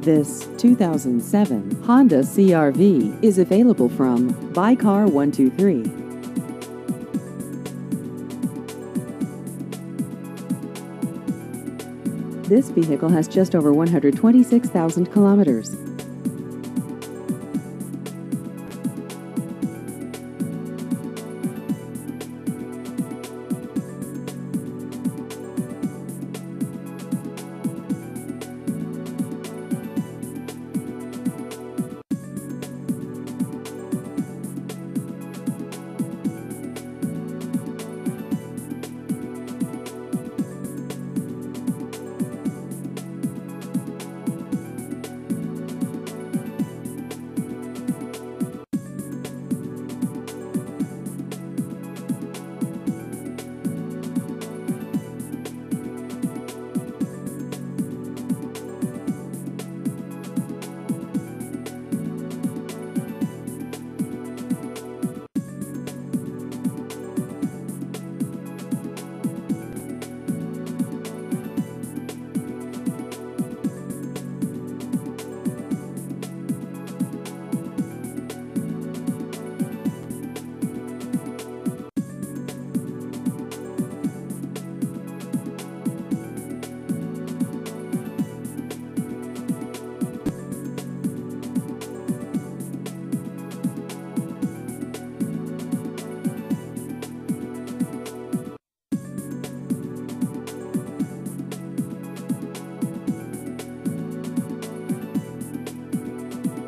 This 2007 Honda CRV is available from Buy Car 123. This vehicle has just over 126,000 kilometers.